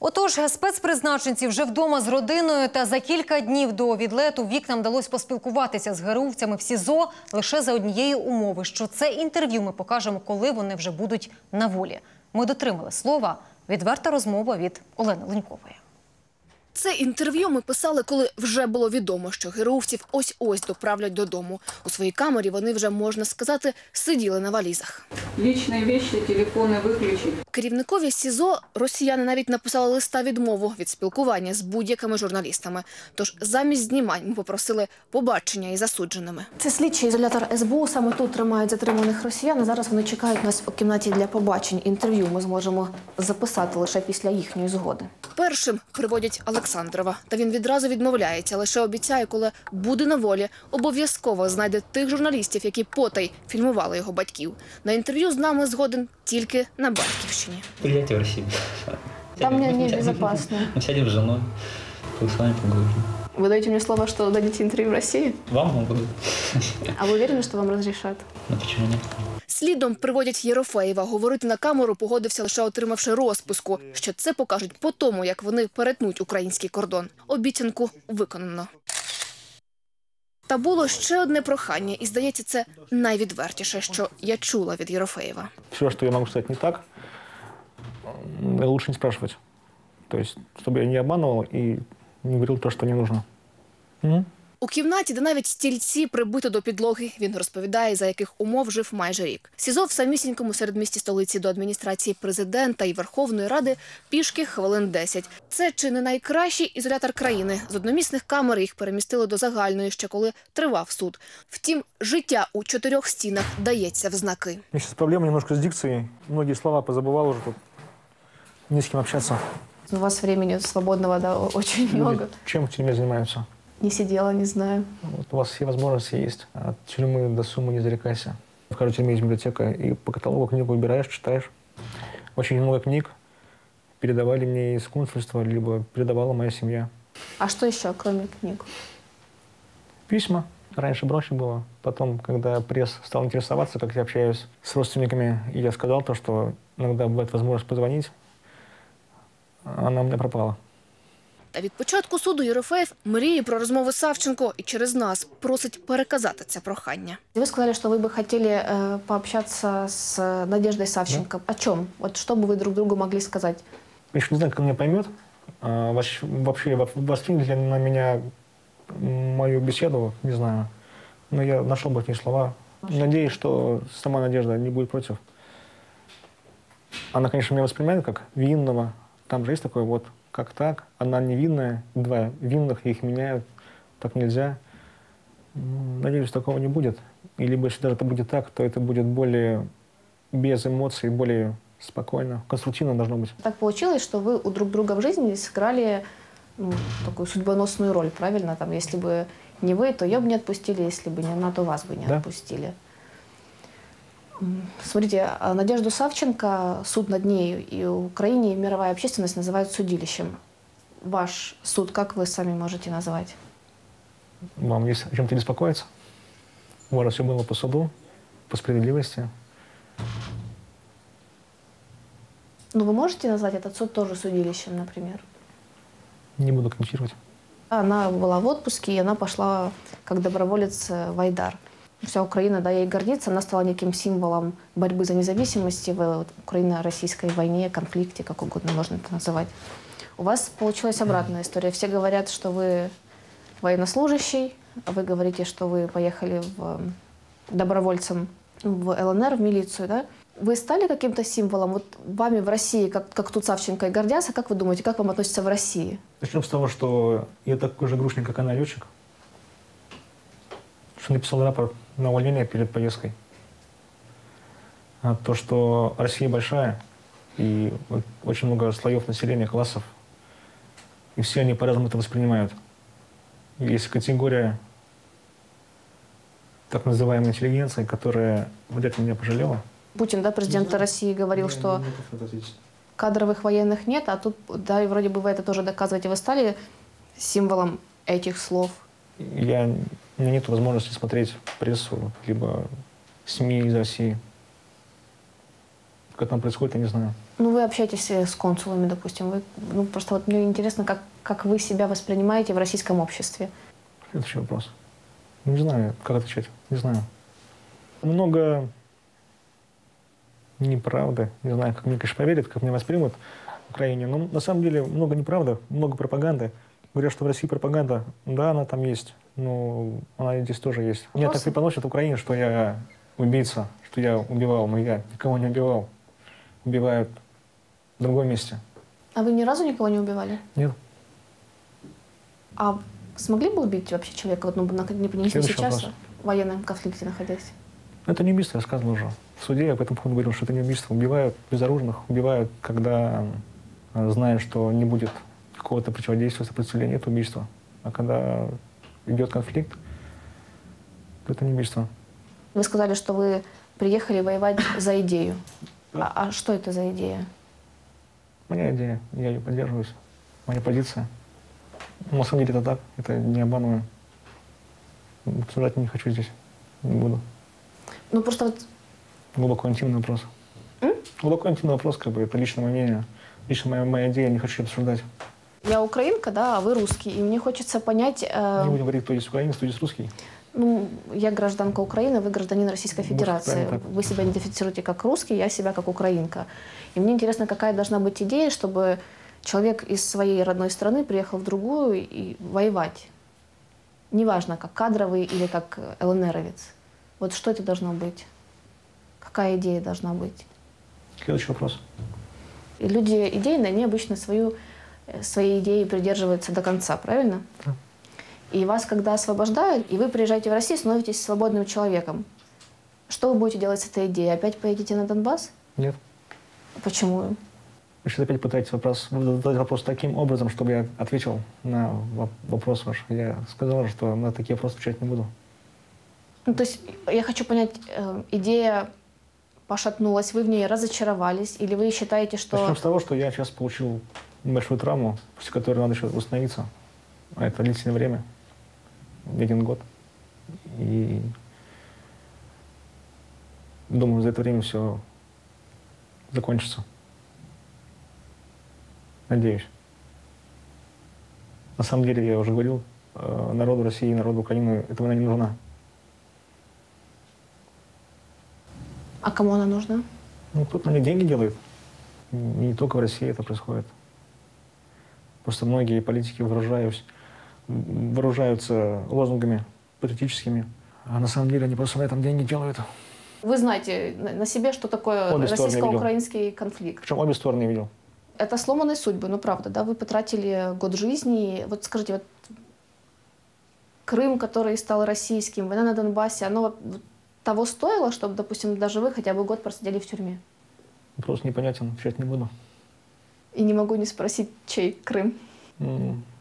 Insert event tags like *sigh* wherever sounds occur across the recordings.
Отож, спецпризначенці вже вдома з родиною, та за кілька днів до відлету вікнам вдалося поспілкуватися з героївцями в СІЗО лише за однієї умови, що це інтерв'ю ми покажемо, коли вони вже будуть на волі. Ми дотримали слова. Відверта розмова від Олени Ленькової. Це інтерв'ю ми писали, коли вже було відомо, що героївців ось-ось доправлять додому. У своїй камері вони вже, можна сказати, сиділи на валізах. Личные вещи, телефоны выключить. Керівникові СІЗО росіяни навіть написали листа відмову від спілкування з будь-якими журналістами. Тож замість знімань ми попросили побачення із засудженими. Це слідчий ізолятор СБУ. Саме тут тримають затриманих росіян. і Зараз вони чекають нас у кімнаті для побачень. Інтерв'ю ми зможемо записати лише після їхньої згоди. Першим приводять Олександрова, та він відразу відмовляється. Лише обіцяє, коли буде на волі, обов'язково знайде тих журналістів, які потай фільмували його батьків. На інтерв'ю з нами згоден тільки на батьківщині. Приезжайте в Россию. Там мне Сядем- небезопасно. Мы сядем *laughs* с женой, тут с вами поговорим. Вы даете мне слово, что дадите интервью в России? Вам могут, А вы уверены, что вам разрешат? но почему нет? Слідом приводять Єрофеєва. Говорити на камеру погодився лише отримавши розписку, що це покажуть по тому, як вони перетнуть український кордон. Обіцянку виконано. Та було ще одне прохання, і здається, це найвідвертіше, що я чула від Єрофеєва. Все, что я могу сказать не так, лучше не спрашивать. То есть, чтобы я не обманывал и не говорил то, что не нужно. У кімнаті, де навіть стільці прибито до підлоги, він розповідає, за яких умов жив майже рік. СІЗО в самісінькому середмісті столиці до адміністрації президента і Верховної Ради пішки хвилин 10. Це чи не найкращий ізолятор країни. З одномісних камер їх перемістили до загальної, ще коли тривав суд. Втім, життя у чотирьох стінах дається в знаки. У меня сейчас проблема немножко с дикцией. Многие слова позабывал уже тут. Не с кем общаться. У вас времени свободного да, очень Люди чем в тюрьме занимаются? Не сидела, не знаю. Вот у вас все возможности есть. От тюрьмы до суммы не зарекайся. В каждой тюрьме есть библиотека, и по каталогу книгу выбираешь, читаешь. Очень много книг передавали мне из консульства, либо передавала моя семья. А что еще, кроме книг? Письма. Раньше проще было. Потом, когда пресс стал интересоваться, как я общаюсь с родственниками, и я сказал то, что иногда бывает возможность позвонить, она у меня пропала. Та від початку суду Єрофеєв мріє про розмову з Савченко і через нас просить переказати це прохання. Вы сказали, что вы бы хотели э, пообщаться с Надеждой Савченко. О чем? Вот что бы вы друг другу могли сказать? Я еще не знаю, как он меня поймет. А, вообще, вообще во- воспримет ли на меня мою беседу, не знаю. Но я нашел бы эти слова. Надеюсь, что сама Надежда не будет против. Она, конечно, меня воспринимает как винного. Там же есть такое вот, как так. Она невинная, два винных, их меняют. Так нельзя. Надеюсь, такого не будет. И либо если даже это будет так, то это будет более без эмоций, более спокойно, конструктивно должно быть. Так получилось, что вы у друг друга в жизни сыграли ну, такую судьбоносную роль, правильно? Там, если бы не вы, то ее бы не отпустили, если бы не она, то вас бы не Да. отпустили. Смотрите, а Надежду Савченко, суд над нею и Украине и мировая общественность называют судилищем. Ваш суд, как вы сами можете назвать? Вам есть о чем-то беспокоиться? У вас все было по суду, по справедливости. Ну, вы можете назвать этот суд тоже судилищем, например? Не буду комментировать. Она была в отпуске, и она пошла как доброволец в Айдар. Вся Украина, да, ей гордится. Она стала неким символом борьбы за независимость в вот, украино-российской войне, конфликте, как угодно можно это называть. У вас получилась обратная история. Все говорят, что вы военнослужащий, а вы говорите, что вы поехали в, м, добровольцем в ЛНР, в милицию, да? Вы стали каким-то символом? Вот вами в России, как, как тут Савченко и гордятся, как вы думаете, как вам относятся в России? Начнем с того, что я такой же грушник, как она, летчик. Что написал рапорт на увольнение перед поездкой. А то, что Россия большая, и очень много слоев населения, классов, и все они по-разному это воспринимают. Есть категория так называемой интеллигенции, которая вряд ли меня пожалела. Путин, да, президент России, говорил, что кадровых военных нет, а тут, да, и вроде бы вы это тоже доказываете. Вы стали символом этих слов. Я, у меня нет возможности смотреть прессу, либо СМИ из России. Как там происходит, я не знаю. Ну, вы общаетесь э, с консулами, допустим. Вы, ну, просто вот мне интересно, как, как вы себя воспринимаете в российском обществе. Следующий вопрос. Не знаю, как отвечать. Не знаю. Много неправды. Не знаю, как мне, конечно, поверят, как меня воспримут в Украине. Но на самом деле много неправды, много пропаганды. Говорят, что в России пропаганда, да, она там есть, но она здесь тоже есть. Меня так преподносят в Украине, что я убийца, что я убивал, но я никого не убивал. Убивают в другом месте. А вы ни разу никого не убивали? Нет. А смогли бы убить вообще человека, вот, ну, не, не Следующий сейчас, вопрос. в военном конфликте находясь? Это не убийство, я сказал уже. В суде я этому поводу говорил, что это не убийство. Убивают безоружных, убивают, когда э, знают, что не будет какого-то противодействия, сопротивления, это убийство. А когда идет конфликт, то это не убийство. Вы сказали, что вы приехали воевать за идею. А, а что это за идея? Моя идея, я ее поддерживаюсь. Моя позиция. Но на самом деле это так, это не обманываю. Обсуждать не хочу здесь, не буду. Ну, просто вот Глубоко интимный вопрос. М? Глубоко интимный вопрос, как бы, это личное мое мнение. Лично моя, моя идея, не хочу обсуждать. Я украинка, да, а вы русский, и мне хочется понять... э, Не будем говорить, кто здесь украинец, кто здесь русский. Ну, я гражданка Украины, вы гражданин Российской Федерации. так. Вы себя идентифицируете как русский, я себя как украинка. И мне интересно, какая должна быть идея, чтобы человек из своей родной страны приехал в другую и воевать. Неважно, как кадровый или как ЛНРовец. Вот что это должно быть? Какая идея должна быть? Следующий вопрос. И люди идейные, они обычно свою, своей идеи придерживаются до конца, правильно? Да. И вас, когда освобождают, и вы приезжаете в Россию, становитесь свободным человеком. Что вы будете делать с этой идеей? Опять поедете на Донбасс? Нет. Почему? Вы сейчас опять пытаетесь вопрос, задать вопрос таким образом, чтобы я ответил на воп- вопрос ваш. Я сказал, что на такие вопросы отвечать не буду. Ну, то есть я хочу понять, э, идея пошатнулась, вы в ней разочаровались, или вы считаете, что... Начнем с того, что я сейчас получил небольшую травму, после которой надо еще восстановиться. А это длительное время. Один год. И думаю, за это время все закончится. Надеюсь. На самом деле, я уже говорил, э, народу России и народу Украины эта война не нужна. А кому она нужна? Ну, кто-то на ней деньги делает. Не только в России это происходит. Просто многие политики вооружаются, вооружаются лозунгами патриотическими. А на самом деле они просто на этом деньги делают. Вы знаете на себе, что такое российско-украинский конфликт. Причем обе стороны я видел. Это сломанные судьбы, ну правда, да? Вы потратили год жизни. Вот скажите, вот Крым, который стал российским, война на Донбассе, оно того стоило, чтобы, допустим, даже вы хотя бы год просидели в тюрьме? Вопрос непонятен, отвечать не буду. И не могу не спросить, чей Крым.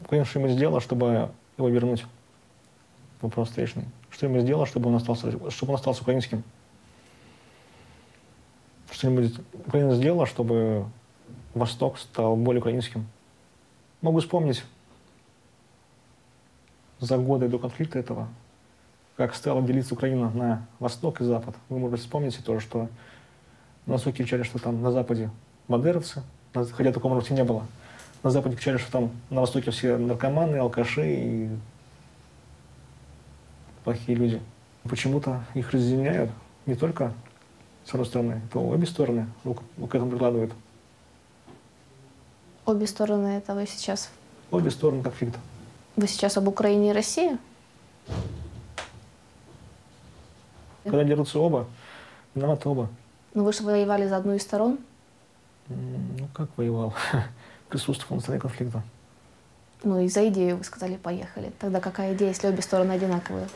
Украина что-нибудь сделала, чтобы его вернуть? Вопрос встречный. Что-нибудь сделала, чтобы он остался, чтобы он остался украинским? Что-нибудь Украина сделала, чтобы Восток стал более украинским? Могу вспомнить за годы до конфликта этого, как стала делиться Украина на Восток и Запад. Вы, может вспомните тоже, что на Востоке кричали, что там на Западе бандеровцы, хотя такого и не было. На Западе кричали, что там на Востоке все наркоманы, алкаши и плохие люди. Почему-то их разъединяют не только с одной стороны, то обе стороны руку к этому прикладывают. Обе стороны этого сейчас. Обе стороны конфликта. Вы сейчас об Украине и России? Когда дерутся оба, виноваты оба. Ну вы же воевали за одну из сторон. Ну, как воевал? *laughs* Присутствовал на стороне конфликта. Ну и за идею вы сказали поехали. Тогда какая идея, если обе стороны одинаковые?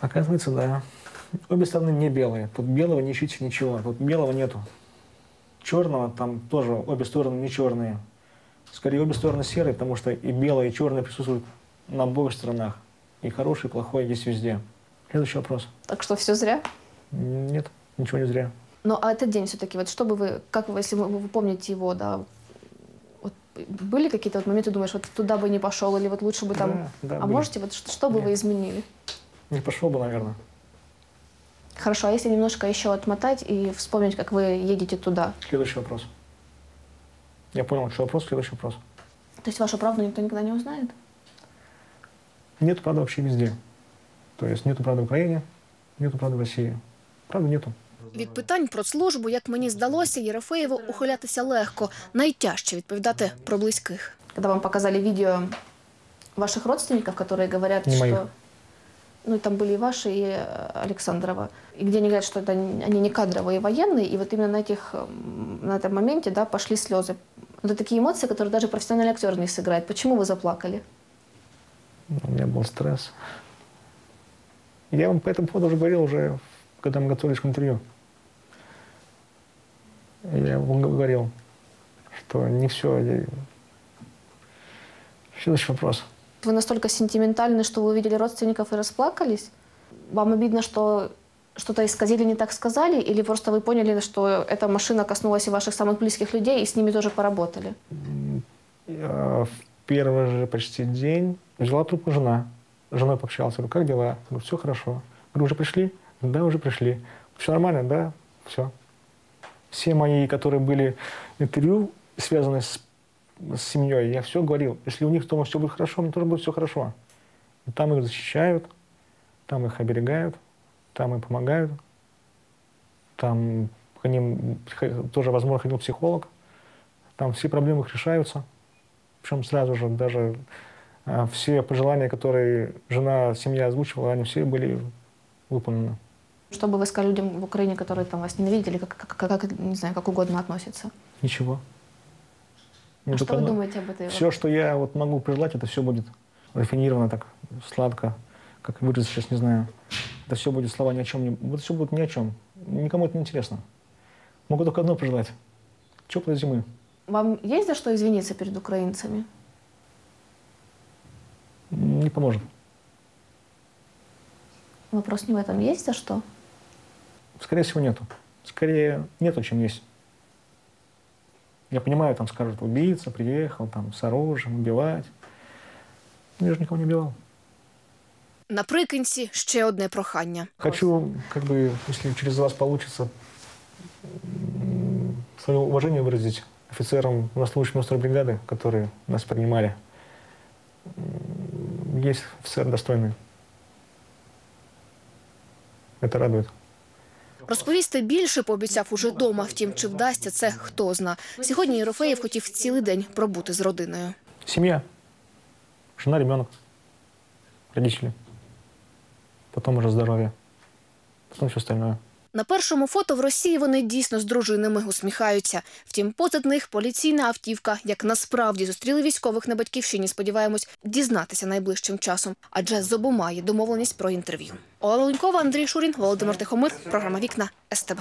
Оказывается, да. Обе стороны не белые. Тут белого не ищите ничего. Тут белого нету. Черного там тоже обе стороны не черные. Скорее, обе стороны серые, потому что и белое, и черное присутствуют на обоих сторонах. И хорошее, и плохое есть везде. Следующий вопрос. Так что все зря? Нет, ничего не зря. Ну, а этот день все-таки, вот что бы вы, как вы, если вы, вы помните его, да, вот были какие-то вот моменты, думаешь, вот туда бы не пошел, или вот лучше бы там... Да, да, а были. можете, вот что, что бы вы Нет. изменили? Не пошел бы, наверное. Хорошо, а если немножко еще отмотать и вспомнить, как вы едете туда? Следующий вопрос. Я понял, что вопрос, следующий вопрос. То есть вашу правду никто никогда не узнает? Нет правды вообще везде. То есть нету правды в Украине, нету правды в России. Правды нету. Від питань про службу, як мені здалося, Єрофеєву ухилятися легко. Найтяжче відповідати про близьких. Когда вам показали видео ваших родственников, которые говорят, Не что... моих. Ну, и там были и ваши, и э, Александрова. И где они говорят, что это не- они не кадровые военные, и вот именно на, этих, м, на этом моменте да, пошли слезы. Это такие эмоции, которые даже профессиональный актер не сыграет. Почему вы заплакали? У меня был стресс. Я вам по этому поводу уже говорил, уже когда мы готовились к интервью. Я говорил, что не все. Следующий вопрос. Вы настолько сентиментальны, что вы увидели родственников и расплакались? Вам обидно, что что-то исказили, не так сказали? Или просто вы поняли, что эта машина коснулась и ваших самых близких людей, и с ними тоже поработали? Я в первый же почти день взяла трубку жена. С женой пообщался. Говорю, как дела? Говорю, все хорошо. Говорю, уже пришли? Да, уже пришли. Все нормально? Да, все. Все мои, которые были интервью, связанные с, с семьей, я все говорил. Если у них дома все будет хорошо, мне тоже будет все хорошо. И там их защищают, там их оберегают, там им помогают. Там к ним тоже, возможно, ходил психолог. Там все проблемы их решаются. Причем сразу же даже а, все пожелания, которые жена, семья озвучивала, они все были выполнены. Что бы вы сказали людям в Украине, которые там вас ненавидели, как, как, как- как, не знаю, как угодно относятся? Ничего. Ну, а что вы думаете об этой? Все, что я вот могу пожелать, это все будет рафинировано так, сладко, как выразиться сейчас не знаю. Это все будет слова ни о чем. Не, вот все будет ни о чем. Никому это не интересно. Могу только одно пожелать. Теплой зимы. Вам есть за что извиниться перед украинцами? Не поможет. Вопрос не в этом. Есть за что? Скорее всего, нету. Скорее нету, чем есть. Я понимаю, там скажут, убийца приехал там с оружием убивать. Я же никого не убивал. Наприкінці ще одне прохання. Хочу, как бы, если через вас получится, свое уважение выразить офицерам военно-служащим острой бригады, которые нас принимали. Есть офицер достойный. Это радует. Розповісти більше пообіцяв уже дома. Втім, чи вдасться це, хто зна. Сьогодні Єрофеєв хотів цілий день пробути з родиною. Сім'я, Жена, дитина, Родители. потім уже здоров'я, потім все остальное. На першому фото в Росії вони дійсно з дружинами усміхаються. Втім, позад них поліційна автівка, як насправді зустріли військових на батьківщині. Сподіваємось дізнатися найближчим часом. Адже з обома є домовленість про інтерв'ю. Олена Лунькова, Андрій Шурін, Володимир Тихомир. Програма Вікна СТБ.